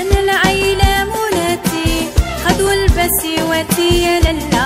أنا العيلة مولاتي خدوا البسيوتي يا لله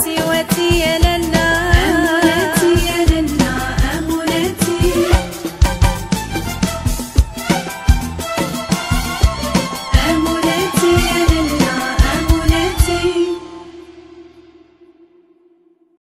سواتي يا لالا